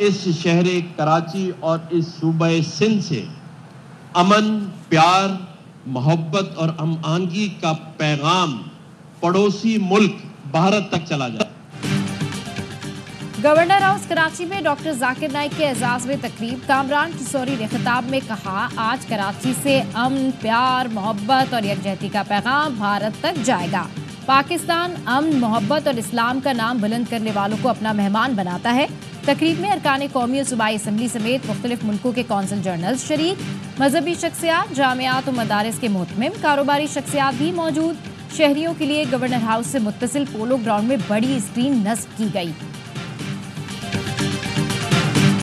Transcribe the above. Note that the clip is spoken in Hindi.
इस शहर कराची और इस सूबे सिंध से अमन, प्यार, मोहब्बत और अमानगी का पैगाम पड़ोसी मुल्क भारत तक चला जाए। गवर्नर हाउस कराची में डॉक्टर जाकिर नाइक के एजाज में तकरीब। कामरान किशोरी ने खिताब में कहा, आज कराची से अमन, प्यार, मोहब्बत और यकजहती का पैगाम भारत तक जाएगा। पाकिस्तान अमन, मोहब्बत और इस्लाम का नाम बुलंद करने वालों को अपना मेहमान बनाता है। तकरीब में अरकान कौमी और सूबाई असम्बली समेत मुख्तलिफ़ मुल्कों के कौंसल जर्नल शरीक, मजहबी शख्सियात, जामियात और मदारस के मोहतम कारोबारी शख्सियात भी मौजूद। शहरियों के लिए गवर्नर हाउस से मुतसिल पोलो ग्राउंड में बड़ी स्क्रीन नस्ब की गई।